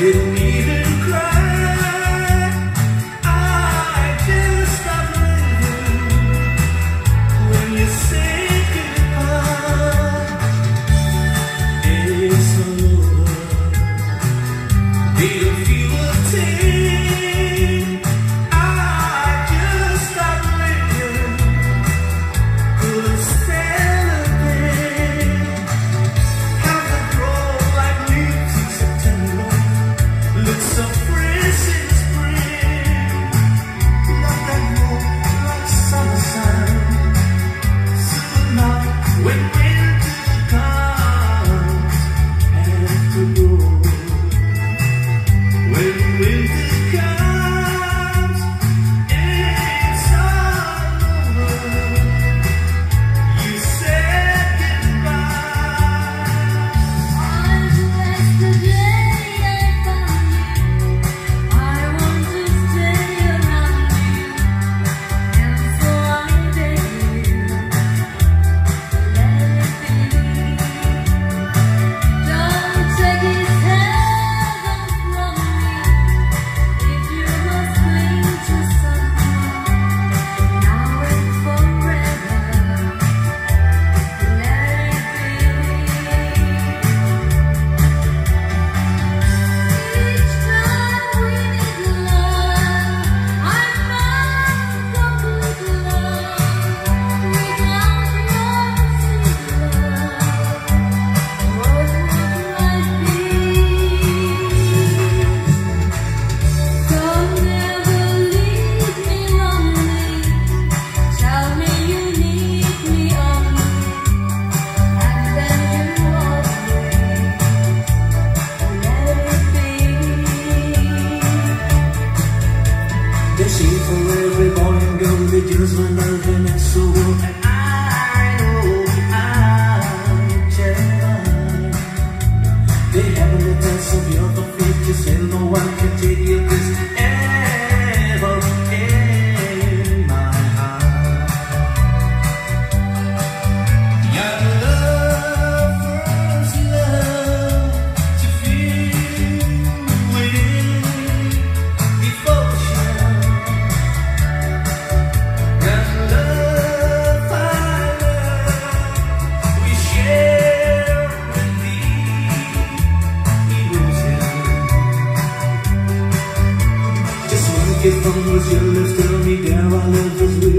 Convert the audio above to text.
Yeah. for every boy and girl They just one nerve and it's so real And I know I'm They a of your defeat Just no one can take you If I'm with you, let's tell me there are